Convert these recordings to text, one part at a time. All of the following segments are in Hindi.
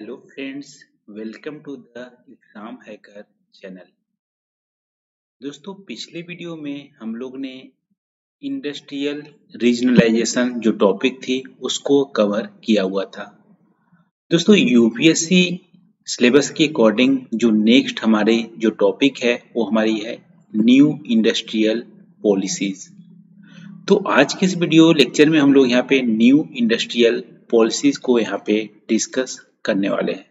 Hello friends welcome to the exam hacker channel दोस्तों, पिछले वीडियो में हम लोग ने इंडस्ट्रियल रीजनलाइजेशन जो टॉपिक थी, उसको कवर किया हुआ था। दोस्तों यूपीएससी सिलेबस के अकॉर्डिंग जो नेक्स्ट हमारे जो टॉपिक है, वो हमारी है न्यू इंडस्ट्रियल पॉलिसीज़ तो आज के इस वीडियो लेक्चर में हम लोग यहाँ पे न्यू इंडस्ट्रियल पॉलिसीज़ को यहाँ पे डिस्कस करने वाले हैं।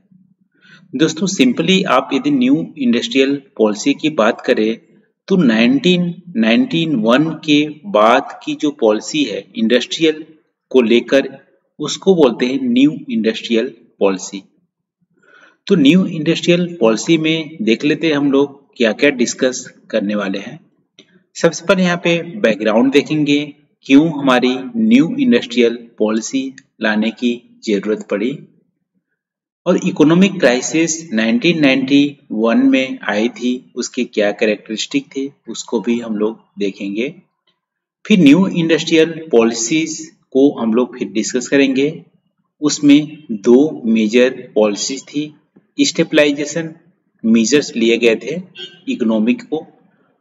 दोस्तों सिंपली आप यदि न्यू इंडस्ट्रियल पॉलिसी की बात करें तो 1991 के बाद की जो पॉलिसी है इंडस्ट्रियल को लेकर, उसको बोलते हैं न्यू इंडस्ट्रियल पॉलिसी तो न्यू इंडस्ट्रियल पॉलिसी में देख लेते हैं हम लोग क्या क्या डिस्कस करने वाले हैं। सबसे पहले यहाँ पे बैकग्राउंड देखेंगे, क्यों हमारी न्यू इंडस्ट्रियल पॉलिसी लाने की ज़रूरत पड़ी। और इकोनॉमिक क्राइसिस 1991 में आई थी, उसके क्या कैरेक्टरिस्टिक थे, उसको भी हम लोग देखेंगे। फिर न्यू इंडस्ट्रियल पॉलिसीज़ को हम लोग फिर डिस्कस करेंगे। उसमें दो मेजर पॉलिसीज़ थी स्टेबलाइजेशन मेजर्स लिए गए थे इकोनॉमिक को।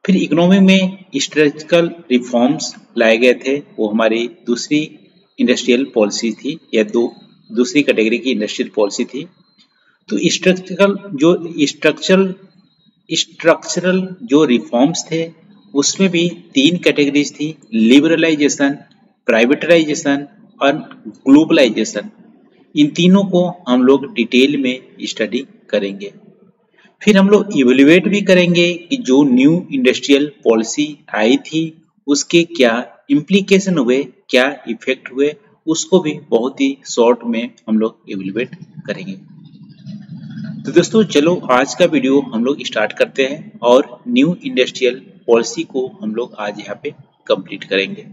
फिर इकोनॉमिक में स्ट्रक्चरल रिफॉर्म्स लाए गए थे, वो हमारी दूसरी इंडस्ट्रियल पॉलिसी थी, या दो दूसरी कैटेगरी की इंडस्ट्रियल पॉलिसी थी। तो स्ट्रक्चरल जो स्ट्रक्चरल स्ट्रक्चरल जो रिफॉर्म्स थे, उसमें भी तीन कैटेगरीज थी लिबरलाइजेशन प्राइवेटाइजेशन और ग्लोबलाइजेशन इन तीनों को हम लोग डिटेल में स्टडी करेंगे। फिर हम लोग इवेल्युएट भी करेंगे कि जो न्यू इंडस्ट्रियल पॉलिसी आई थी, उसके क्या इम्प्लीकेशन हुए, क्या इफ़ेक्ट हुए उसको भी बहुत ही शॉर्ट में हम लोग एवेलुएट करेंगे। तो दोस्तों, चलो आज का वीडियो हम लोग स्टार्ट करते हैं और न्यू इंडस्ट्रियल पॉलिसी को हम लोग आज यहाँ पे कंप्लीट करेंगे।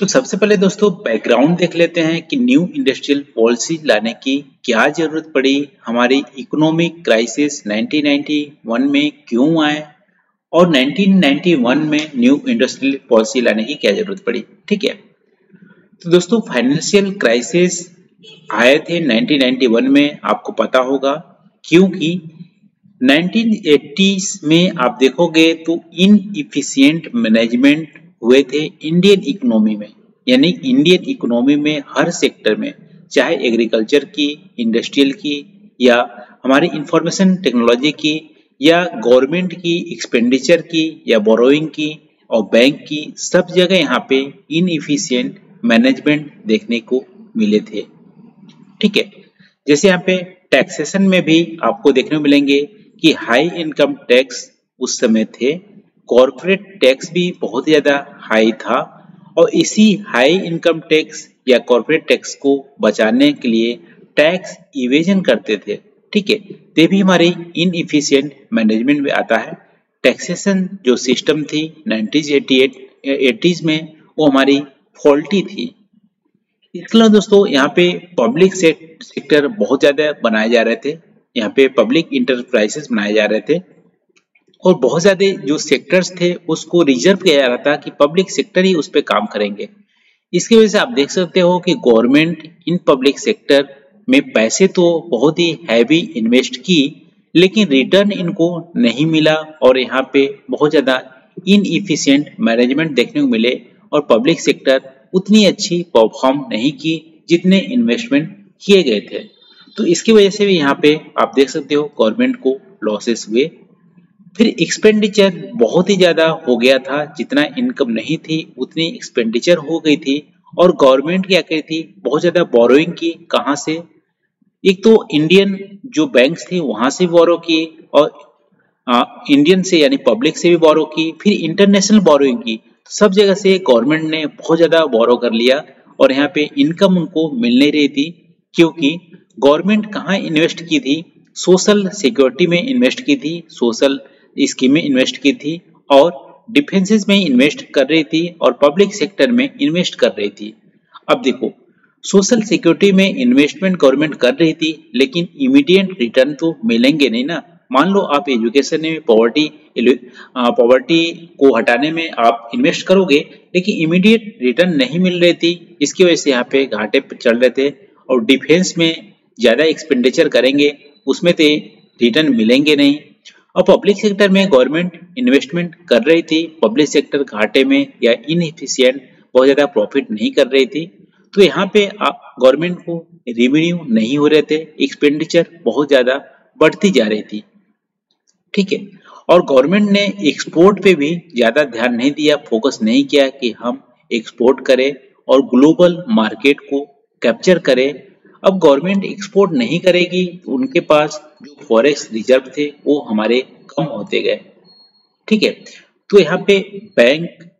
तो सबसे पहले दोस्तों बैकग्राउंड देख लेते हैं कि न्यू इंडस्ट्रियल पॉलिसी लाने की क्या ज़रूरत पड़ी। हमारी इकोनॉमिक क्राइसिस 1991 में क्यों आए? और 1991 में न्यू इंडस्ट्रियल पॉलिसी लाने की क्या ज़रूरत पड़ी? ठीक है। तो दोस्तों फाइनेंशियल क्राइसिस आए थे 1991 में, आपको पता होगा, क्योंकि 1980s में आप देखोगे तो इन इफिशियंट मैनेजमेंट हुए थे इंडियन इकोनॉमी में, यानी इंडियन इकोनॉमी में हर सेक्टर में, चाहे एग्रीकल्चर की इंडस्ट्रियल की, या हमारी इंफॉर्मेशन टेक्नोलॉजी की या गवर्नमेंट की एक्सपेंडिचर की या बोरोइंग की और बैंक की, सब जगह यहाँ पे इनएफिशिएंट मैनेजमेंट देखने को मिले थे। ठीक है? जैसे यहाँ पे टैक्सेशन में भी आपको देखने को मिलेंगे कि हाई इनकम टैक्स उस समय थे। कॉरपोरेट टैक्स भी बहुत ज़्यादा हाई था और इसी हाई इनकम टैक्स या कॉरपोरेट टैक्स को बचाने के लिए टैक्स इवेजन करते थे। ठीक है? ये भी हमारी इनएफिशिएंट मैनेजमेंट में आता है। टैक्सेशन जो सिस्टम थी 1988 एटीज में, वो हमारी फॉल्टी थी। इसके अलावा दोस्तों, यहाँ पे पब्लिक सेक्टर बहुत ज़्यादा बनाए जा रहे थे। यहाँ पे पब्लिक इंटरप्राइजेस बनाए जा रहे थे। और बहुत ज़्यादा जो सेक्टर्स थे, उसको रिज़र्व किया जा रहा था कि पब्लिक सेक्टर ही उस पर काम करेंगे। इसकी वजह से आप देख सकते हो कि गवर्नमेंट इन पब्लिक सेक्टर में पैसे तो बहुत ही हैवी इन्वेस्ट की, लेकिन रिटर्न इनको नहीं मिला और यहाँ पे बहुत ज़्यादा इनइफिशियंट मैनेजमेंट देखने को मिले और पब्लिक सेक्टर उतनी अच्छी परफॉर्म नहीं की जितने इन्वेस्टमेंट किए गए थे। तो इसकी वजह से भी यहाँ पे आप देख सकते हो गवर्नमेंट को लॉसेस हुए। फिर एक्सपेंडिचर बहुत ही ज़्यादा हो गया था, जितना इनकम नहीं थी, उतनी एक्सपेंडिचर हो गई थी और गवर्नमेंट क्या कही थी, बहुत ज़्यादा बोरोइंग की, कहाँ से एक तो इंडियन जो बैंक्स थे वहाँ से बोरो किए और आ, इंडियन से यानी पब्लिक से भी बोरो की फिर इंटरनेशनल बोरोइंग की। सब जगह से गवर्नमेंट ने बहुत ज़्यादा बोरो कर लिया और यहाँ पे इनकम उनको मिल नहीं रही थी क्योंकि गवर्नमेंट कहाँ इन्वेस्ट की थी? सोशल सिक्योरिटी में इन्वेस्ट की थी सोशल स्कीम में इन्वेस्ट की थी और डिफेंसेस में इन्वेस्ट कर रही थी और पब्लिक सेक्टर में इन्वेस्ट कर रही थी। अब देखो सोशल सिक्योरिटी में इन्वेस्टमेंट गवर्नमेंट कर रही थी, लेकिन इमीडिएट रिटर्न तो मिलेंगे नहीं ना। मान लो आप एजुकेशन में पॉवर्टी पॉवर्टी को हटाने में आप इन्वेस्ट करोगे, लेकिन इमीडिएट रिटर्न नहीं मिल रही थी, इसकी वजह से यहाँ पे घाटे चल रहे थे और डिफेंस में ज़्यादा एक्सपेंडिचर करेंगे, उसमें तो रिटर्न मिलेंगे नहीं। और पब्लिक सेक्टर में गवर्नमेंट इन्वेस्टमेंट कर रही थी पब्लिक सेक्टर घाटे में या इनएफिशिएंट बहुत ज़्यादा प्रॉफिट नहीं कर रही थी। तो यहाँ पे गवर्नमेंट को रेवेन्यू नहीं हो रहे थे एक्सपेंडिचर बहुत ज़्यादा बढ़ती जा रही थी। ठीक है? और गवर्नमेंट ने एक्सपोर्ट पे भी ज़्यादा ध्यान नहीं दिया फोकस नहीं किया कि हम एक्सपोर्ट करें और ग्लोबल मार्केट को कैप्चर करें। अब गवर्नमेंट एक्सपोर्ट नहीं करेगी तो उनके पास जो फॉरेक्स रिज़र्व थे, वो हमारे कम होते गए। ठीक है? तो यहाँ पे बैंक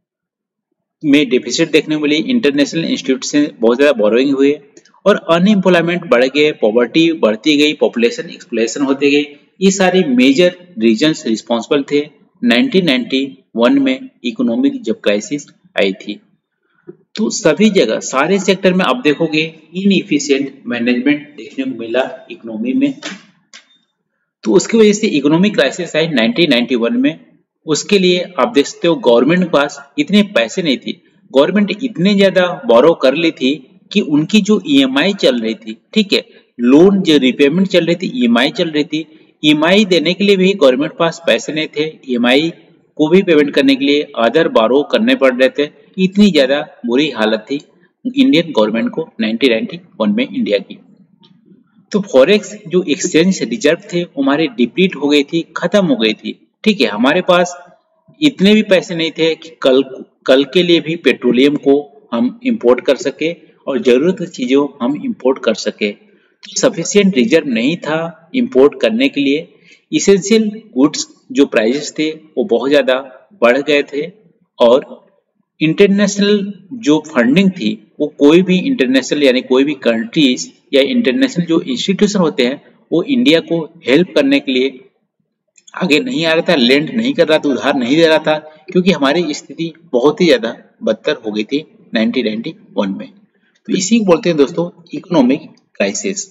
में डिफिसिट देखने मिली। इंटरनेशनल इंस्टीट्यूट से बहुत ज़्यादा बोरोइंग हुए और अनएम्प्लॉयमेंट बढ़ गए पॉवर्टी बढ़ती गई पॉपुलेशन एक्सप्लेशन होते गए ये सारे मेजर रीजन रिस्पॉन्सिबल थे। 1991 में इकोनॉमिक जब क्राइसिस आई थी। तो सभी जगह, सारे सेक्टर में आप देखोगे इनएफिशिएंट मैनेजमेंट देखने को मिला इकोनॉमी में। तो उसकी वजह से इकोनॉमिक क्राइसिस आई 1991 में। उसके लिए आप देख सकते हो गवर्नमेंट के पास इतने पैसे नहीं थे। गवर्नमेंट इतने ज़्यादा बोरो कर ली थी कि उनकी जो ईएमआई e चल रही थी, ठीक है लोन जो रिपेमेंट चल रही थी ईएमआई e चल रही थी। ईएमआई e देने के लिए भी गवर्नमेंट पास पैसे नहीं थे। ईएमआई को भी पेमेंट करने के लिए अदर बारो करने पड़ रहे थे। इतनी ज़्यादा बुरी हालत थी इंडियन गवर्नमेंट को 1991 में इंडिया की। तो फॉरेक्स जो एक्सचेंज रिज़र्व थे हमारे डिप्लीट हो गई थी, खत्म हो गई थी। ठीक है, हमारे पास इतने भी पैसे नहीं थे कि कल कल के लिए भी पेट्रोलियम को हम इंपोर्ट कर सके और ज़रूरत चीज़ों हम इंपोर्ट कर सके। तो सफिशियंट रिज़र्व नहीं था इंपोर्ट करने के लिए। इसेंशियल गुड्स जो प्राइजेस थे वो बहुत ज़्यादा बढ़ गए थे और इंटरनेशनल जो फंडिंग थी वो कोई भी इंटरनेशनल यानी कोई भी कंट्रीज़ या इंटरनेशनल जो इंस्टीट्यूशन होते हैं वो इंडिया को हेल्प करने के लिए आगे नहीं आ रहा था लेंड नहीं कर रहा था, उधार नहीं दे रहा था, क्योंकि हमारी स्थिति बहुत ही ज़्यादा बदतर हो गई थी 1991 में। तो इसी को बोलते हैं दोस्तों इकोनॉमिक क्राइसिस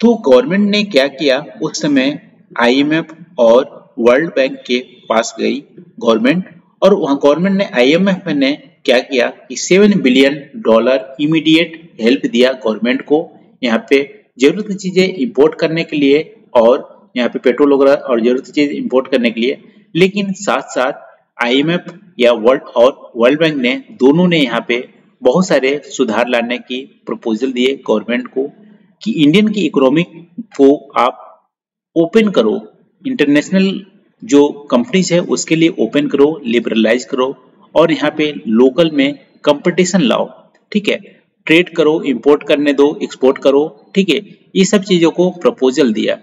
तो गवर्नमेंट ने क्या किया? उस समय आईएमएफ और वर्ल्ड बैंक के पास गई गवर्नमेंट और वहाँ गवर्नमेंट ने आईएमएफ ने क्या किया कि seven billion dollar immediate help दिया गवर्नमेंट को। यहाँ पे ज़रूरत की चीज़ें इंपोर्ट करने के लिए और यहाँ पे पेट्रोल वगैरह और ज़रूरत चीज़ इंपोर्ट करने के लिए। लेकिन साथ साथ आईएमएफ या वर्ल्ड और वर्ल्ड बैंक ने, दोनों ने यहाँ पे बहुत सारे सुधार लाने की प्रपोजल दिए गवर्नमेंट को कि इंडियन की इकोनॉमिक को आप ओपन करो। इंटरनेशनल जो कंपनीज़ है, उसके लिए ओपन करो लिबरलाइज करो और यहाँ पे लोकल में कंपटीशन लाओ। ठीक है? ट्रेड करो इंपोर्ट करने दो एक्सपोर्ट करो। ठीक है? ये सब चीज़ों को प्रपोजल दिया।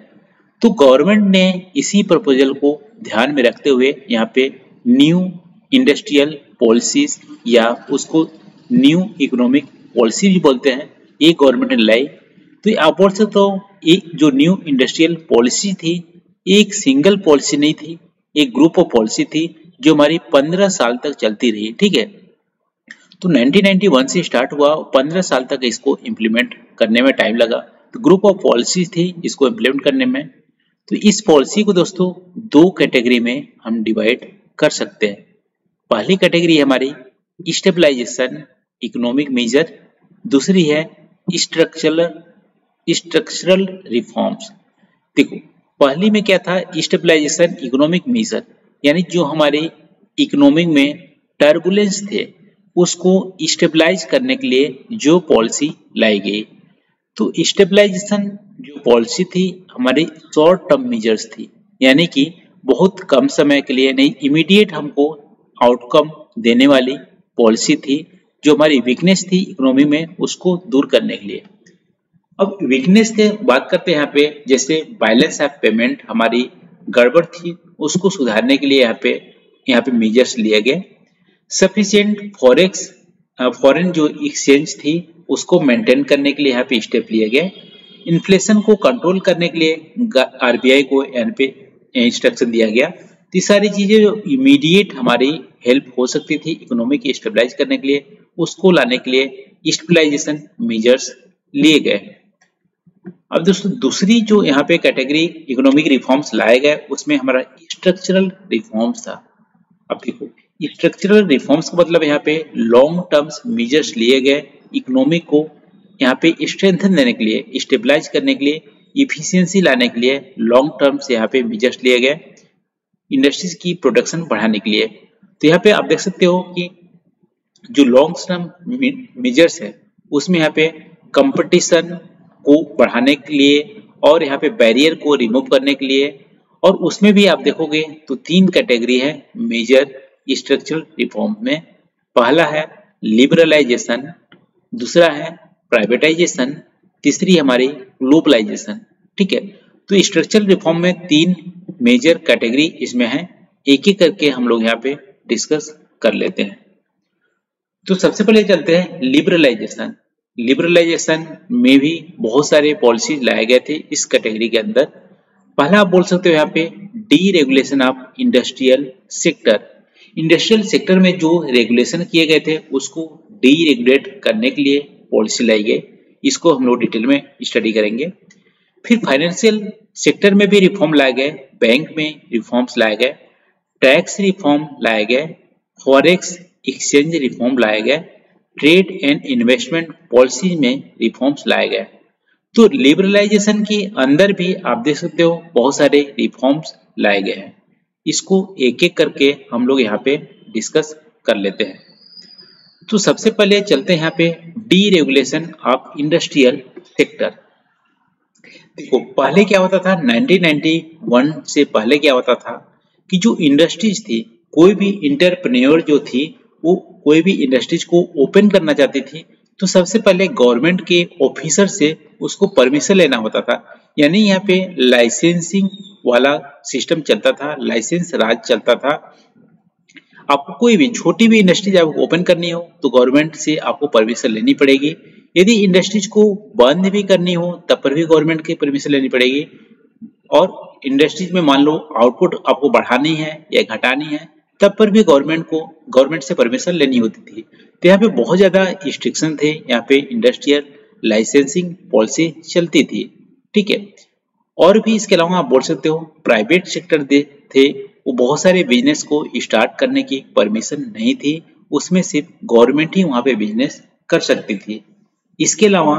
तो गवर्नमेंट ने इसी प्रपोजल को ध्यान में रखते हुए यहाँ पे न्यू इंडस्ट्रियल पॉलिसीज़ या उसको न्यू इकोनॉमिक पॉलिसी भी बोलते हैं ये गवर्नमेंट ने लाई। तो आप बोल सकते हो, एक जो न्यू इंडस्ट्रियल पॉलिसी थी, एक सिंगल पॉलिसी नहीं थी, एक ग्रुप ऑफ़ पॉलिसी थी, जो हमारी पंद्रह साल तक चलती रही, ठीक है? तो 1991 से स्टार्ट हुआ, पंद्रह साल तक इसको इम्प्लीमेंट करने में टाइम लगा। तो ग्रुप ऑफ़ पॉलिसी थी, इसको इम्प्लीमेंट करने में। तो इस पॉलिसी को दोस्तों, दो कैटेगरी में हम डिवाइड कर सकते हैं। पहली कैटेगरी है हमारी स्टेबलाइजेशन इकोनॉमिक मेजर दूसरी है स्ट्रक्चरल स्ट्रक्चरल रिफॉर्म्स देखो, पहली में क्या था? स्टेबलाइजेशन इकोनॉमिक मेजर यानी जो हमारे इकोनॉमिक में टर्बुलेंस थे, उसको स्टेबलाइज करने के लिए जो पॉलिसी लाई गई तो स्टेबलाइजेशन जो पॉलिसी थी, हमारी शॉर्ट टर्म मेजर्स थी। यानी कि बहुत कम समय के लिए, नहीं इमीडिएट हमको आउटकम देने वाली पॉलिसी थी, जो हमारी वीकनेस थी इकोनॉमी में, उसको दूर करने के लिए। अब वीकनेस के बात करते हैं यहाँ पे, जैसे बैलेंस ऑफ़ पेमेंट हमारी गड़बड़ थी, उसको सुधारने के लिए यहाँ पे यहाँ पे मेजर्स लिए गए। सफिशियंट फॉरेक्स फॉरेन जो एक्सचेंज थी, उसको मेंटेन करने के लिए यहाँ पे स्टेप लिए गए। इन्फ्लेशन को कंट्रोल करने के लिए आरबीआई को यहाँ पे इंस्ट्रक्शन दिया गया। तो सारी चीज़ें जो इमीडिएट हमारी हेल्प हो सकती थी इकोनॉमी की स्टेबलाइज करने के लिए, उसको लाने के लिए स्टेबलाइजेशन मेजर्स लिए गए। अब दोस्तों, दूसरी जो यहाँ पे कैटेगरी इकोनॉमिक रिफॉर्म्स लाए गए, उसमें हमारा स्ट्रक्चरल रिफॉर्म्स था। अब देखो स्ट्रक्चरल रिफॉर्म्स का मतलब यहाँ पे लॉन्ग टर्म्स मेजर्स लिए गए इकोनॉमिक को यहाँ पे स्ट्रेंथन देने के लिए स्टेबलाइज करने के लिए इफिशियंसी लाने के लिए लॉन्ग टर्म से यहाँ पे मेजर्स लिए गए इंडस्ट्रीज़ की प्रोडक्शन बढ़ाने के लिए। तो यहाँ पे आप देख सकते हो कि जो लॉन्ग टर्म मेजर्स है, उसमें यहाँ पे कंपटीशन को बढ़ाने के लिए और यहाँ पे बैरियर को रिमूव करने के लिए और उसमें भी आप देखोगे तो तीन कैटेगरी है मेजर स्ट्रक्चरल रिफॉर्म में। पहला है लिबरलाइजेशन दूसरा है प्राइवेटाइजेशन तीसरी हमारी ग्लोबलाइजेशन ठीक है? तो स्ट्रक्चरल रिफॉर्म में तीन मेजर कैटेगरी इसमें है, एक एक करके हम लोग यहाँ पे डिस्कस कर लेते हैं। तो सबसे पहले चलते हैं लिबरलाइजेशन लिबरलाइजेशन में भी बहुत सारे पॉलिसीज़ लाए गए थे इस कैटेगरी के अंदर। पहला आप बोल सकते हो यहाँ पे deregulation of industrial sector industrial sector में जो रेगुलेशन किए गए थे, उसको डी रेगुलेट करने के लिए पॉलिसी लाई गई इसको हम लोग डिटेल में स्टडी करेंगे। फिर फाइनेंशियल सेक्टर में भी रिफॉर्म लाए गए बैंक में रिफॉर्म्स लाए गए टैक्स रिफॉर्म लाए गए फॉरेक्स एक्सचेंज रिफॉर्म लाए गए ट्रेड एंड इन्वेस्टमेंट पॉलिसी में रिफॉर्म्स लाए गए। तो लिबरलाइजेशन के अंदर भी आप देख सकते हो, बहुत सारे रिफॉर्म्स लाए गए हैं। इसको एक एक करके हम लोग यहाँ पे डिस्कस कर लेते हैं। तो सबसे पहले चलते हैं यहाँ पे deregulation of industrial sector देखो, पहले क्या होता था? 1991 से पहले क्या होता था? कि जो इंडस्ट्रीज़ थी, कोई भी इंटरप्रेन्योर जो थी, वो कोई भी इंडस्ट्रीज़ को ओपन करना चाहती थी तो सबसे पहले गवर्नमेंट के ऑफिसर से उसको परमिशन लेना होता था। यानी यहाँ पे लाइसेंसिंग वाला सिस्टम चलता था लाइसेंस राज चलता था। आपको कोई भी छोटी भी इंडस्ट्रीज़ आपको ओपन करनी हो तो गवर्नमेंट से आपको परमिशन लेनी पड़ेगी। यदि इंडस्ट्रीज़ को बंद भी करनी हो, तब पर भी गवर्नमेंट की परमिशन लेनी पड़ेगी। और इंडस्ट्रीज़ में मान लो आउटपुट आपको बढ़ानी है या घटानी है, तब पर भी गवर्नमेंट को गवर्नमेंट से परमिशन लेनी होती थी। तो यहाँ पे बहुत ज़्यादा रिस्ट्रिक्शन थे। यहाँ पे इंडस्ट्रियल लाइसेंसिंग पॉलिसी चलती थी। ठीक है? और भी इसके अलावा आप बोल सकते हो प्राइवेट सेक्टर थे। वो बहुत सारे बिज़नेस को स्टार्ट करने की परमिशन नहीं थी। उसमें सिर्फ़ गवर्नमेंट ही वहाँ पे बिज़नेस कर सकती थी। इसके अलावा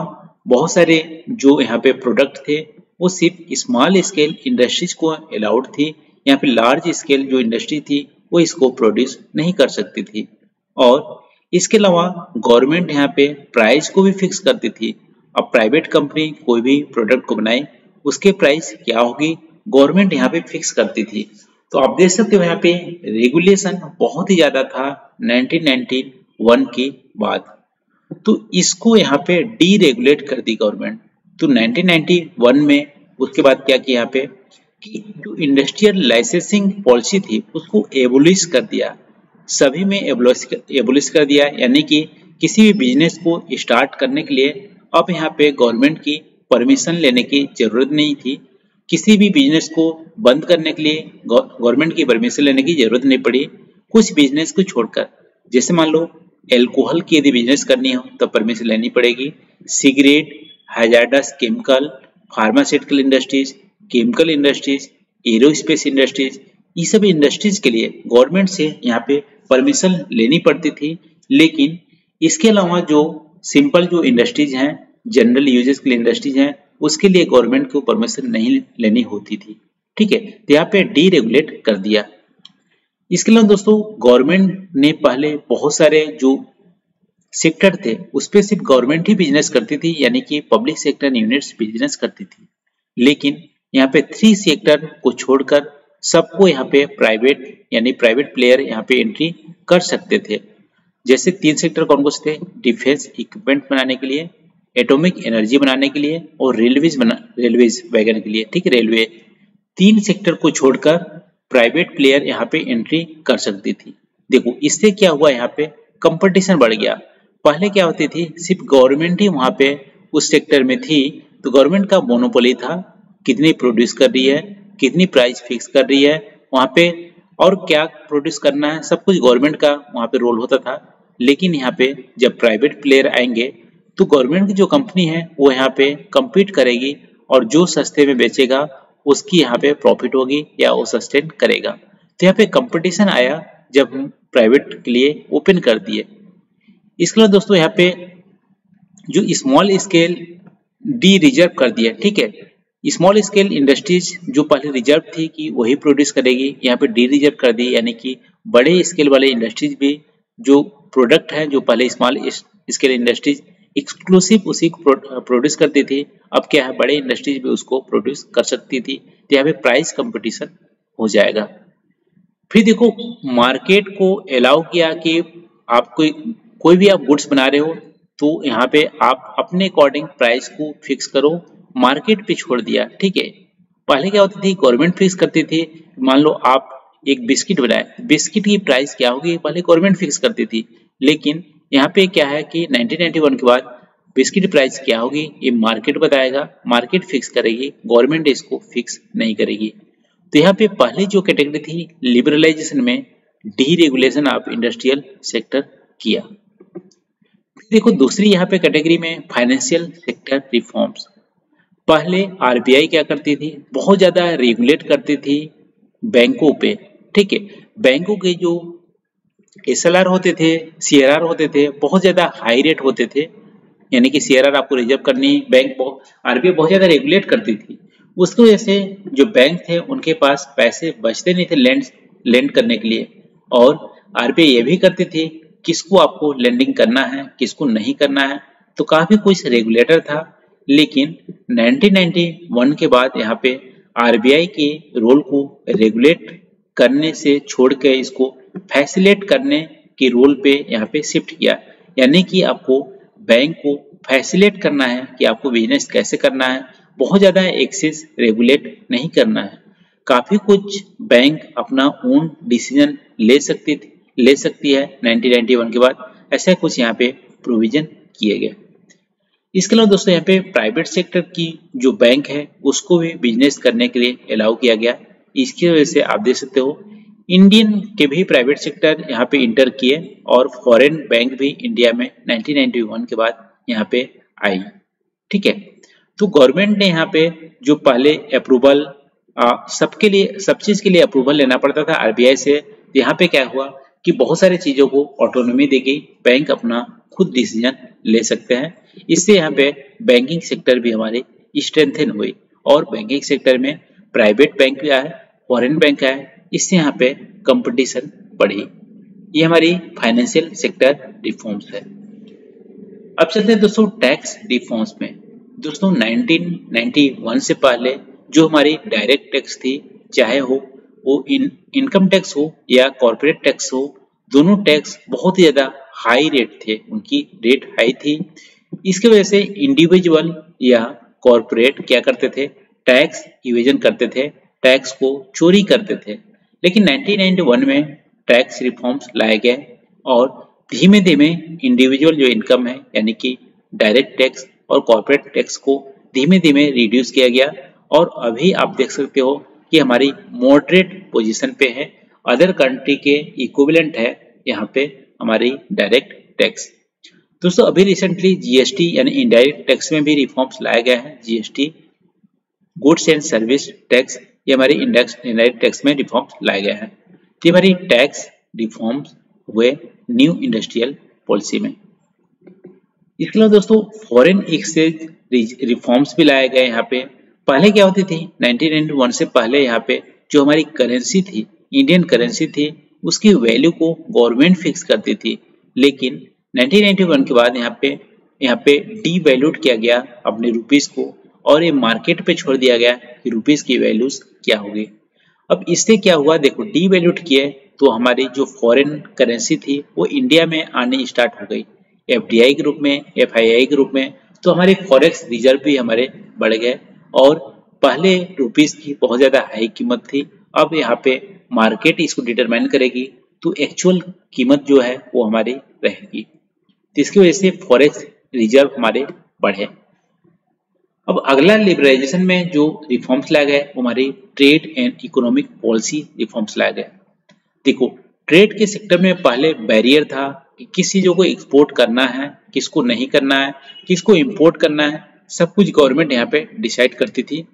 बहुत सारे जो यहाँ पे प्रोडक्ट थे, वो सिर्फ़ स्मॉल स्केल इंडस्ट्रीज़ को अलाउड थी यहाँ पे लार्ज स्केल जो इंडस्ट्री थी, वो इसको प्रोड्यूस नहीं कर सकती थी। और इसके अलावा गवर्नमेंट यहाँ पे प्राइस को भी फिक्स करती थी। अब प्राइवेट कंपनी कोई भी प्रोडक्ट को बनाए, उसके प्राइस क्या होगी? गवर्नमेंट यहाँ पे फिक्स करती थी। तो आप देख सकते हो यहाँ पे रेगुलेशन बहुत ही ज़्यादा था 1991 के बाद। तो इसको यहाँ पे डी रेगुलेट कर दी गवर्नमेंट तो 1991 में उसके बाद क्या किया यहाँ पे? कि जो इंडस्ट्रियल लाइसेंसिंग पॉलिसी थी, उसको एबोलिश कर दिया। सभी में एबोलिश कर दिया। यानी कि किसी भी बिज़नेस को स्टार्ट करने के लिए अब यहाँ पे गवर्नमेंट की परमिशन लेने की ज़रूरत नहीं थी। किसी भी बिज़नेस को बंद करने के लिए गवर्नमेंट की परमिशन लेने की ज़रूरत नहीं पड़ी। कुछ बिज़नेस को छोड़कर, जैसे मान लो एल्कोहल की यदि बिज़नेस करनी हो तो परमिशन लेनी पड़ेगी। Cigarette hazardous chemical pharmaceutical industries chemical industries aerospace industries ये सब इंडस्ट्रीज़ के लिए गवर्नमेंट से यहाँ पे परमिशन लेनी पड़ती थी। लेकिन इसके अलावा जो सिंपल जो इंडस्ट्रीज़ हैं जनरल यूजेस के लिए इंडस्ट्रीज़ हैं उसके लिए गवर्नमेंट को परमिशन नहीं लेनी होती थी। ठीक है तो यहाँ पे डी रेगुलेट कर दिया। इसके अलावा दोस्तों गवर्नमेंट ने पहले बहुत सारे जो सेक्टर थे, उस पर सिर्फ़ गवर्नमेंट ही बिज़नेस करती थी, यानी कि पब्लिक सेक्टर यूनिट्स बिज़नेस करती थी। लेकिन यहाँ पे थ्री सेक्टर को छोड़कर सबको यहाँ पे प्राइवेट यानी प्राइवेट प्लेयर यहाँ पे एंट्री कर सकते थे। जैसे तीन सेक्टर कौन कौन से थे? डिफेंस इक्विपमेंट बनाने के लिए एटॉमिक एनर्जी बनाने के लिए और रेलवेज रेलवेज वैगन के लिए, ठीक रेलवे तीन सेक्टर को छोड़कर प्राइवेट प्लेयर यहाँ पे एंट्री कर सकती थी। देखो, इससे क्या हुआ? यहाँ पे कंपटीशन बढ़ गया। पहले क्या होती थी? सिर्फ़ गवर्नमेंट ही वहाँ पे उस सेक्टर में थी। तो गवर्नमेंट का मोनोपोली था। कितनी प्रोड्यूस कर रही है? कितनी प्राइस फिक्स कर रही है? वहाँ पे और क्या प्रोड्यूस करना है? सब कुछ गवर्नमेंट का वहाँ पे रोल होता था। लेकिन यहाँ पे जब प्राइवेट प्लेयर आएँगे तो गवर्नमेंट की जो कंपनी है, वो यहाँ पे कम्पीट करेगी और जो सस्ते में बेचेगा, उसकी यहाँ पे प्रॉफिट होगी या वो सस्टेन करेगा। तो यहाँ पे कंपटीशन आया जब प्राइवेट के लिए ओपन कर दिए। इसके अलावा दोस्तों यहाँ पे जो स्मॉल स्केल डी रिज़र्व कर दिया, ठीक है? स्मॉल स्केल इंडस्ट्रीज़ जो पहले रिज़र्व थी कि वही प्रोड्यूस करेगी, यहाँ पे डी रिज़र्व कर दी, यानी कि बड़े स्केल वाले इंडस्ट्रीज़ भी जो प्रोडक्ट है, जो पहले स्मॉल स्केल इंडस्ट्रीज़ एक्सक्लूसिव उसी को प्रोड्यूस करती थी। अब क्या है, बड़े इंडस्ट्रीज़ भी उसको प्रोड्यूस कर सकती थी तो यहाँ पे प्राइस कंपटीशन हो जाएगा। फिर देखो मार्केट को अलाउ किया कि आप कोई कोई भी आप गुड्स बना रहे हो तो यहाँ पे आप अपने अकॉर्डिंग प्राइस को फिक्स करो। मार्केट पे छोड़ दिया, ठीक है? पहले क्या होती थी गवर्नमेंट फिक्स करती थी। मान लो आप एक बिस्किट बनाए, बिस्किट की प्राइस क्या होगी? पहले गवर्नमेंट फिक्स करती थी। लेकिन यहाँ पे क्या है कि 1991 के बाद बिस्किट प्राइस क्या होगी, ये मार्केट बताएगा। मार्केट फिक्स करेगी गवर्नमेंट इसको फिक्स नहीं करेगी। तो यहाँ पे पहले जो कैटेगरी थी लिबरलाइजेशन में deregulation of industrial sector किया देखो दूसरी यहाँ पे कैटेगरी में फाइनेंशियल सेक्टर रिफॉर्म्स पहले आरबीआई क्या करती थी? बहुत ज़्यादा रेगुलेट करती थी बैंकों पे। ठीक है, बैंकों के जो एसएलआर होते थे सीआरआर होते थे, बहुत ज़्यादा हाई रेट होते थे, यानी कि सीआरआर आपको रिज़र्व करनी बैंक आरबीआई बहुत ज़्यादा रेगुलेट करती थी। उसकी वजह से जो बैंक थे, उनके पास पैसे बचते नहीं थे लैंड लैंड करने के लिए। और आरबीआई ये भी करती थी, किसको आपको लैंडिंग करना है, किसको नहीं करना है तो काफ़ी कुछ रेगुलेटर था। लेकिन 1991 के बाद यहाँ पे आरबीआई के रोल को रेगुलेट करने से छोड़ के इसको फैसिलेट करने के रोल पे यहाँ पे शिफ्ट किया। यानी कि आपको बैंक को फैसिलेट करना है कि आपको बिज़नेस कैसे करना है। बहुत ज़्यादा एक्सेस रेगुलेट नहीं करना है। काफ़ी कुछ बैंक अपना ओन डिसीज़न ले सकती थी, ले सकती है। 1991 के बाद ऐसा कुछ यहाँ पे प्रोविज़न किए गए। इसके अलावा दोस्तों यहाँ पे प्राइवेट सेक्टर की जो बैंक है, उसको भी बिज़नेस करने के लिए अलाउ किया गया। इसकी वजह से आप देख सकते हो इंडियन के भी प्राइवेट सेक्टर यहाँ पे इंटर किए और फॉरेन बैंक भी इंडिया में 1991 के बाद यहाँ पे आई, ठीक है? तो गवर्नमेंट ने यहाँ पे जो पहले अप्रूवल सबके लिए, सब चीज़ के लिए अप्रूवल लेना पड़ता था आरबीआई से, यहाँ पे क्या हुआ कि बहुत सारी चीज़ों को ऑटोनोमी दे गई बैंक अपना खुद डिसीज़न ले सकते हैं। इससे यहाँ पे बैंकिंग सेक्टर भी हमारे स्ट्रेंथन हुई और बैंकिंग सेक्टर में प्राइवेट बैंक भी आए फॉरेन बैंक आए इससे यहाँ पे कंपटीशन बढ़ी। ये हमारी फाइनेंशियल सेक्टर रिफॉर्म्स है। अब चलते हैं दोस्तों टैक्स रिफॉर्म्स में। दोस्तों 1991 से पहले जो हमारी डायरेक्ट टैक्स थी, चाहे हो, वो इन इनकम टैक्स हो या कॉरपोरेट टैक्स हो, दोनों टैक्स बहुत ही ज़्यादा हाई रेट थे। उनकी रेट हाई थी। इसकी वजह से इंडिविजुअल या कॉरपोरेट क्या करते थे? टैक्स इवेजन करते थे। टैक्स को चोरी करते थे। लेकिन 1991 में टैक्स रिफॉर्म्स लाए गए और धीमे धीमे इंडिविजुअल जो इनकम है, यानी कि डायरेक्ट टैक्स और कॉर्पोरेट टैक्स को धीमे धीमे रिड्यूस किया गया और अभी आप देख सकते हो कि हमारी मॉडरेट पोजीशन पे है। अदर कंट्री के इक्विवेलेंट है यहाँ पे हमारी डायरेक्ट टैक्स दोस्तों, अभी रिसेंटली जीएसटी यानी इनडायरेक्ट टैक्स में भी रिफॉर्म्स लाया गया है। GST goods and service tax ये हमारी इंडेक्स इनडायरेक्ट टैक्स में रिफॉर्म्स लाया गया है। तो हमारी टैक्स रिफॉर्म्स हुए न्यू इंडस्ट्रियल पॉलिसी में। इसके अलावा दोस्तों फॉरेन एक्सचेंज रिफॉर्म्स भी लाए गए यहाँ पे। पहले क्या होती थी? 1991 से पहले यहाँ पे जो हमारी करेंसी थी इंडियन करेंसी थी, उसकी वैल्यू को गवर्नमेंट फिक्स करती थी। लेकिन 1991 के बाद यहाँ पे यहाँ पे डी वैल्यूड किया गया अपने रुपीस को। और ये मार्केट पे छोड़ दिया गया कि रुपीस की वैल्यूज़ क्या होगी। अब इससे क्या हुआ? देखो डी वैल्यूट किए तो हमारी जो फॉरेन करेंसी थी, वो इंडिया में आने स्टार्ट हो गई। एफडीआई के रूप में एफआईआई के रूप में तो हमारे फॉरेक्स रिज़र्व भी हमारे बढ़ गए और पहले रुपीस की बहुत ज़्यादा हाई कीमत थी। अब यहाँ पे मार्केट इसको डिटरमाइन करेगी तो एक्चुअल कीमत जो है, वो हमारी रहेगी। तो इसकी वजह से फॉरेक्स रिज़र्व हमारे बढ़े। अब अगला लिबरलाइजेशन में जो रिफॉर्म्स लाए गए, वो हमारी trade and economic policy reforms लाए गए। देखो ट्रेड के सेक्टर में पहले बैरियर था कि किस चीज़ों को एक्सपोर्ट करना है, किसको नहीं करना है, किसको इंपोर्ट करना है, सब कुछ गवर्नमेंट यहाँ पे डिसाइड करती थी।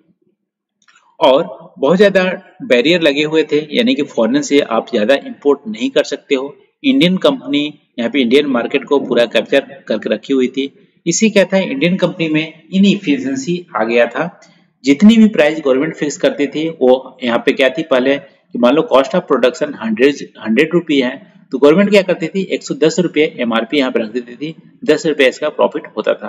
और बहुत ज़्यादा बैरियर लगे हुए थे, यानी कि फॉरेन से आप ज़्यादा इम्पोर्ट नहीं कर सकते हो। इंडियन कंपनी यहाँ पे इंडियन मार्केट को पूरा कैप्चर करके रखी हुई थी। इसी क्या था इंडियन कंपनी में इनइफिशियंसी आ गया था। जितनी भी प्राइस गवर्नमेंट फिक्स करती थी, वो यहाँ पे क्या थी पहले, कि मान लो cost of production hundred hundred rupee है तो गवर्नमेंट क्या करती थी, एक सौ दस रुपये एम आर पी यहाँ पे रख देती थी, दस रुपये इसका प्रॉफिट होता था।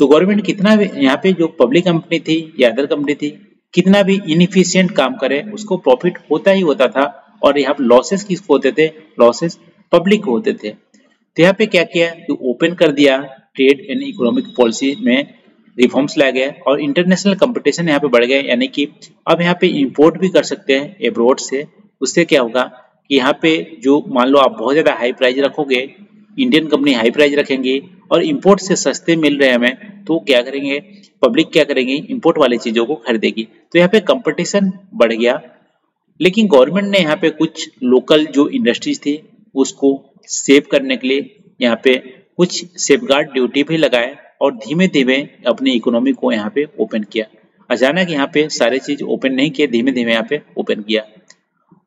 तो गवर्नमेंट कितना भी, यहाँ पे जो पब्लिक कंपनी थी या अदर कंपनी थी, कितना भी इनइफिशियंट काम करे, उसको प्रॉफिट होता ही होता था, और यहाँ पे लॉसेस किसको होते थे लॉसेस पब्लिक को होते थे। तो यहाँ पे क्या किया तो ओपन कर दिया ट्रेड एंड इकोनॉमिक पॉलिसी में रिफॉर्म्स लाया गया और इंटरनेशनल कंपटीशन यहाँ पे बढ़ गया यानी कि अब यहाँ पे इंपोर्ट भी कर सकते हैं एब्रोड से। उससे क्या होगा कि यहाँ पे जो मान लो आप बहुत ज़्यादा हाई प्राइस रखोगे इंडियन कंपनी हाई प्राइस रखेंगे और इंपोर्ट से सस्ते मिल रहे हैं हमें तो क्या करेंगे? पब्लिक क्या करेंगे? इंपोर्ट वाली चीज़ों को खरीदेगी। तो यहाँ पे कंपटीशन बढ़ गया। लेकिन गवर्नमेंट ने यहाँ पे कुछ लोकल जो इंडस्ट्रीज़ थी, उसको सेव करने के लिए यहाँ पे कुछ सेफगार्ड ड्यूटी भी लगाए और धीमे धीमे अपनी इकोनॉमी को यहाँ पे ओपन किया। अचानक यहाँ पे सारे चीज़ ओपन नहीं किए धीमे धीमे यहाँ पे ओपन किया।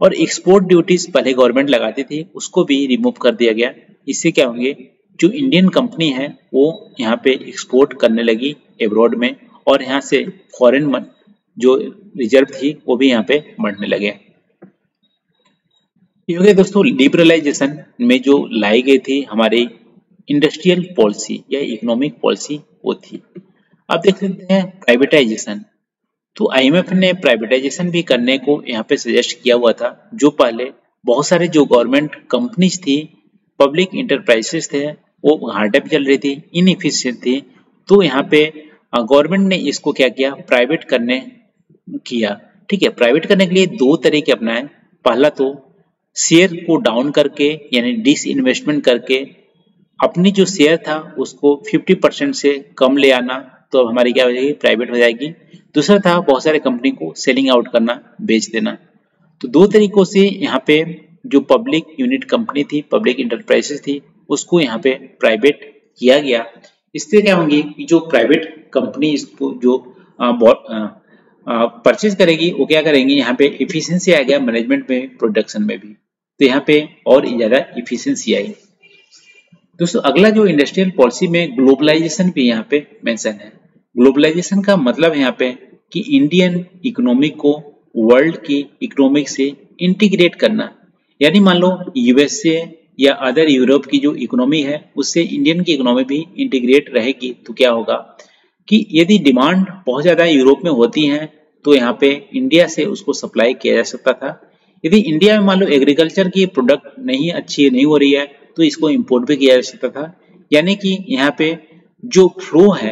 और एक्सपोर्ट ड्यूटीज़ पहले गवर्नमेंट लगाती थी, उसको भी रिमूव कर दिया गया। इससे क्या होंगे, जो इंडियन कंपनी है, वो यहाँ पे एक्सपोर्ट करने लगी एब्रॉड में और यहाँ से फॉरेन जो रिज़र्व थी, वो भी यहाँ पे बढ़ने लगे। दोस्तों लिबरलाइजेशन में जो लाई गई थी हमारी इंडस्ट्रियल पॉलिसी या इकोनॉमिक पॉलिसी वो थी। अब देख लेते हैं प्राइवेटाइजेशन तो आईएमएफ ने प्राइवेटाइजेशन भी करने को यहाँ पे सजेस्ट किया हुआ था, जो पहले बहुत सारे जो गवर्नमेंट कंपनीज़ थी पब्लिक इंटरप्राइजेस थे, वो घाटे चल रही थी इनएफिशिएंट थी। तो यहाँ पे गवर्नमेंट ने इसको क्या किया? प्राइवेट करने किया। ठीक है प्राइवेट करने के लिए दो तरीके अपनाए। पहला तो शेयर को डाउन करके, यानी डिस इन्वेस्टमेंट करके अपनी जो शेयर था, उसको 50 परसेंट से कम ले आना तो अब हमारी क्या हो जाएगी? प्राइवेट हो जाएगी। दूसरा था, बहुत सारे कंपनी को सेलिंग आउट करना, बेच देना। तो दो तरीकों से यहाँ पे जो पब्लिक यूनिट कंपनी थी पब्लिक इंटरप्राइजेस थी, उसको यहाँ पे प्राइवेट किया गया। इससे क्या होंगे कि जो प्राइवेट कंपनी इसको जो परचेज करेगी, वो क्या करेंगी? यहाँ पे इफिशियंसी आ गया मैनेजमेंट में प्रोडक्शन में भी। तो यहाँ पे और ज़्यादा इफिशियंसी आई दोस्तों, अगला जो इंडस्ट्रियल पॉलिसी में ग्लोबलाइजेशन भी यहाँ पे मेंशन है। ग्लोबलाइजेशन का मतलब यहाँ पे कि इंडियन इकोनॉमी को वर्ल्ड की इकोनॉमिक से इंटीग्रेट करना। यानी मान लो यूएसए या अदर यूरोप की जो इकोनॉमी है, उससे इंडियन की इकोनॉमी भी इंटीग्रेट रहेगी। तो क्या होगा कि यदि डिमांड बहुत ज़्यादा यूरोप में होती है तो यहाँ पे इंडिया से उसको सप्लाई किया जा सकता था। यदि इंडिया में मान लो एग्रीकल्चर की प्रोडक्ट नहीं अच्छी, नहीं हो रही है तो इसको इंपोर्ट भी किया जा सकता था। यानी कि यहाँ पे जो फ्लो है,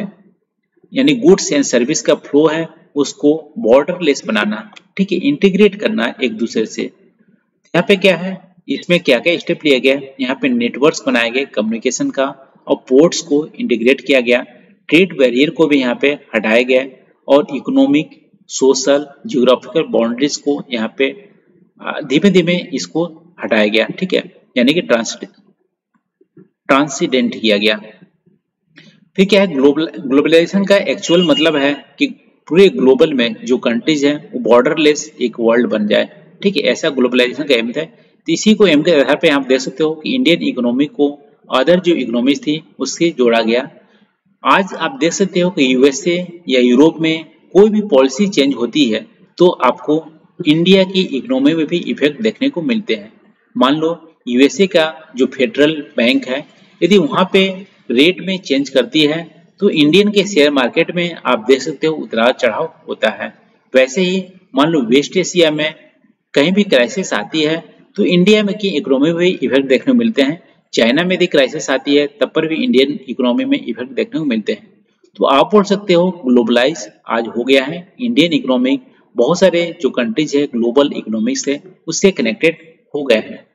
यानी गुड्स एंड सर्विस का फ्लो है, उसको बॉर्डरलेस बनाना, ठीक है इंटीग्रेट करना एक दूसरे से। यहाँ पे क्या है? इसमें क्या क्या स्टेप लिया गया? यहाँ पे नेटवर्क्स बनाए गए कम्युनिकेशन का, और पोर्ट्स को इंटीग्रेट किया गया ट्रेड बैरियर को भी यहाँ पे हटाया गया, और इकोनॉमिक सोशल जियोग्राफिकल बाउंड्रीज को यहाँ पे धीमे धीमे इसको हटाया गया, ठीक है? यानी कि ट्रांसीडेंट किया गया। फिर क्या है? ग्लोबल, ग्लोबलाइजेशन का एक्चुअल मतलब है कि पूरे ग्लोबल में जो कंट्रीज़ है, वो बॉर्डरलेस एक वर्ल्ड बन जाए। ठीक है? ऐसा ग्लोबलाइजेशन का एम है। तो इसी को एम के आधार पे आप देख सकते हो कि इंडियन इकोनॉमी को अदर जो इकोनॉमीज थी, उससे जोड़ा गया। आज आप देख सकते हो कि यूएसए या यूरोप में कोई भी पॉलिसी चेंज होती है तो आपको इंडिया की इकोनॉमी में भी इफ़ेक्ट देखने को मिलते हैं। मान लो यूएसए का जो फेडरल बैंक है, यदि वहाँ पे रेट में चेंज करती है तो इंडियन के शेयर मार्केट में आप देख सकते हो उतराव चढ़ाव होता है। वैसे ही, मान लो वेस्ट एशिया में कहीं भी क्राइसिस आती है तो इंडिया में की इकोनॉमी में इफ़ेक्ट देखने को मिलते हैं। चाइना में यदि क्राइसिस आती है, तब पर भी इंडियन इकोनॉमी में इफ़ेक्ट देखने को मिलते हैं। तो आप बोल सकते हो ग्लोबलाइज आज हो गया है। इंडियन इकोनॉमी बहुत सारे जो कंट्रीज़ है ग्लोबल इकोनॉमिक्स है, उससे कनेक्टेड हो गए हैं।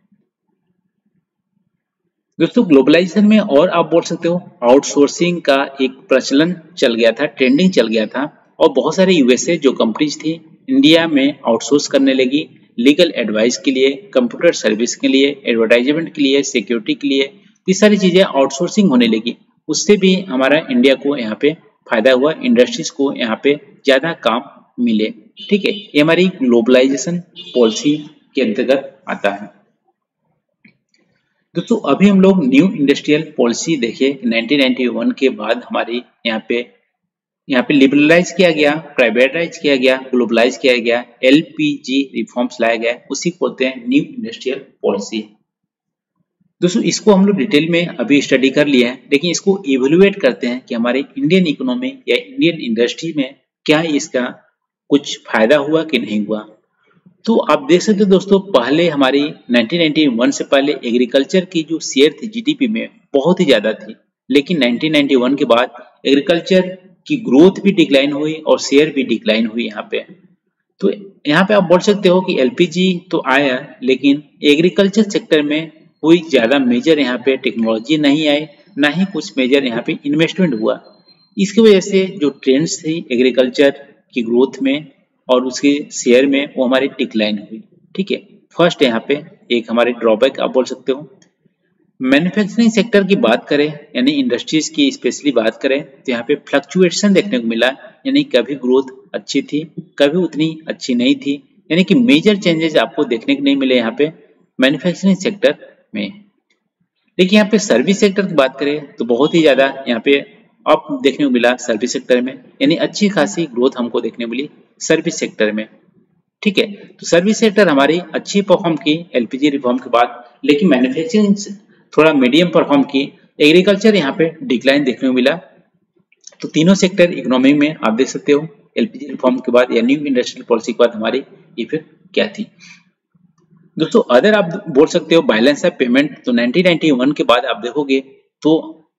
दोस्तों ग्लोबलाइजेशन में और आप बोल सकते हो आउटसोर्सिंग का एक प्रचलन चल गया था ट्रेंडिंग चल गया था, और बहुत सारे यूएसए जो कंपनीज़ थी इंडिया में आउटसोर्स करने लगी लीगल एडवाइस के लिए कंप्यूटर सर्विस के लिए एडवर्टाइजमेंट के लिए सिक्योरिटी के लिए, ये सारी चीज़ें आउटसोर्सिंग होने लगी। उससे भी हमारा इंडिया को यहाँ पे फ़ायदा हुआ इंडस्ट्रीज़ को यहाँ पे ज़्यादा काम मिले, ठीक है? ये हमारी ग्लोबलाइजेशन पॉलिसी के अंतर्गत आता है। दोस्तों, अभी हम लोग न्यू इंडस्ट्रियल पॉलिसी देखे 1991 के बाद हमारी यहाँ पे यहाँ पे लिबरलाइज किया गया प्राइवेटाइज किया गया ग्लोबलाइज किया गया एलपीजी रिफॉर्म्स लाया गया, उसी को बोलते हैं न्यू इंडस्ट्रियल पॉलिसी दोस्तों, इसको हम लोग डिटेल में अभी स्टडी कर लिया है, लेकिन इसको इवेल्युएट करते हैं कि हमारे इंडियन इकोनॉमी या इंडियन इंडस्ट्री में क्या इसका कुछ फ़ायदा हुआ कि नहीं हुआ? तो आप देख सकते हो दोस्तों, पहले हमारी 1991 से पहले एग्रीकल्चर की जो शेयर थी जीडीपी में बहुत ही ज़्यादा थी। लेकिन 1991 के बाद एग्रीकल्चर की ग्रोथ भी डिक्लाइन हुई और शेयर भी डिक्लाइन हुई यहाँ पे। तो यहाँ पे आप बोल सकते हो कि एलपीजी तो आया, लेकिन एग्रीकल्चर सेक्टर में कोई ज़्यादा मेजर यहाँ पे टेक्नोलॉजी नहीं आई, ना ही कुछ मेजर यहाँ पे इन्वेस्टमेंट हुआ। इसकी वजह से जो ट्रेंड्स थी एग्रीकल्चर की ग्रोथ में और उसके शेयर में वो हमारी डिक्लाइन हुई। ठीक है? फ़र्स्ट यहाँ पे एक हमारे ड्रॉबैक आप बोल सकते हो। मैन्युफैक्चरिंग सेक्टर की बात करें, यानी इंडस्ट्रीज़ की स्पेशली बात करें तो यहाँ पे फ्लक्चुएशन देखने को मिला, यानी कभी ग्रोथ अच्छी थी, कभी उतनी अच्छी नहीं थी। यानी कि मेजर चेंजेस आपको देखने को नहीं मिले यहाँ पे मैन्युफैक्चरिंग सेक्टर में। लेकिन यहाँ पे सर्विस सेक्टर की बात करें तो बहुत ही ज़्यादा यहाँ पे अप देखने को मिला सर्विस सेक्टर में। यानी अच्छी खासी ग्रोथ हमको देखने मिली सर्विस सेक्टर में। ठीक है? तो सर्विस सेक्टर हमारी अच्छी परफॉर्म की एलपीजी रिफॉर्म के बाद, लेकिन मैन्युफैक्चरिंग थोड़ा मीडियम परफॉर्म की एग्रीकल्चर यहाँ पे डिक्लाइन देखने को मिला। तो तीनों सेक्टर इकोनॉमी में आप देख सकते हो एलपीजी रिफॉर्म के बाद या न्यू इंडस्ट्रियल पॉलिसी के बाद हमारी फिर क्या थी? दोस्तों अदर आप बोल सकते हो बैलेंस ऑफ़ पेमेंट तो 1991 के बाद आप देखोगे तो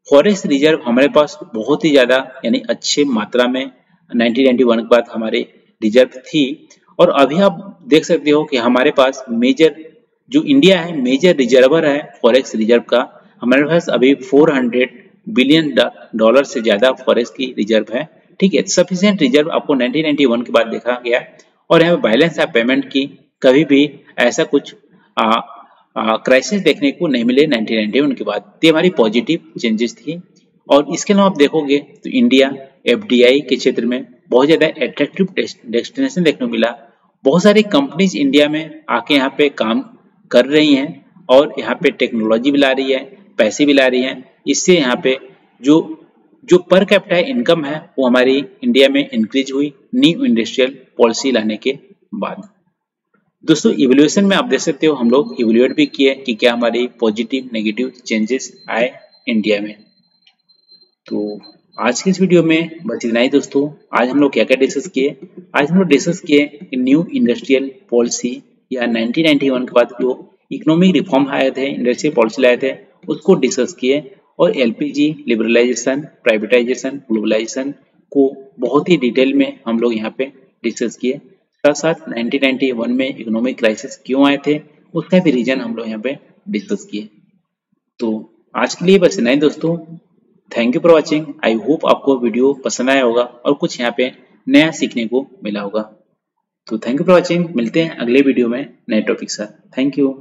फॉरेस्ट रिज़र्व हमारे पास बहुत ही ज़्यादा, यानी अच्छे मात्रा में 1991 के बाद हमारे रिज़र्व थी। और अभी आप देख सकते हो कि हमारे पास मेजर जो इंडिया है मेजर रिजर्वर है फॉरेक्स रिज़र्व का। हमारे पास अभी 400 बिलियन डॉलर से ज़्यादा फॉरेस्ट की रिज़र्व है। ठीक है सफिशियंट रिज़र्व आपको 1991 के बाद देखा गया। और यहाँ बैलेंस ऑफ़ पेमेंट की, कभी भी ऐसा कुछ क्राइसिस देखने को नहीं मिले 1991 के बाद। ये हमारी पॉजिटिव चेंजेस थी। और इसके अलावा आप देखोगे तो इंडिया एफडीआई के क्षेत्र में बहुत ज़्यादा अट्रैक्टिव डेस्टिनेशन देखने को मिला। बहुत सारी कंपनीज़ इंडिया में आके यहाँ पे काम कर रही हैं और यहाँ पे टेक्नोलॉजी भी ला रही है, पैसे भी ला रही है। इससे यहाँ पे जो जो पर कैपिटल इनकम है वो हमारी इंडिया में इंक्रीज हुई न्यू इंडस्ट्रियल पॉलिसी लाने के बाद। दोस्तों इवोल्यूशन में आप देख सकते हो, हम लोग इवोल्यूट भी किए कि क्या हमारे पॉजिटिव नेगेटिव चेंजेस आए इंडिया में। तो आज की इस वीडियो में बस इतना ही दोस्तों। आज हम लोग क्या क्या डिस्कस किए? आज हम लोग डिस्कस किए न्यू इंडस्ट्रियल पॉलिसी या 1991 के बाद जो इकोनॉमिक रिफॉर्म आए थे इंडस्ट्रियल पॉलिसी लाए थे, उसको डिस्कस किए और एलपीजी लिबरलाइजेशन प्राइवेटाइजेशन ग्लोबलाइजेशन को बहुत ही डिटेल में हम लोग यहाँ पे डिस्कस किए। साथ साथ 1991 में इकोनॉमिक क्राइसिस क्यों आए थे उसका भी रीजन हम लोग यहाँ पे डिस्कस किए। तो आज के लिए बस इतना ही दोस्तों। Thank you for watching I hope आपको वीडियो पसंद आया होगा और कुछ यहाँ पे नया सीखने को मिला होगा। तो थैंक यू फॉर वॉचिंग मिलते हैं अगले वीडियो में नए टॉपिक साथ। Thank you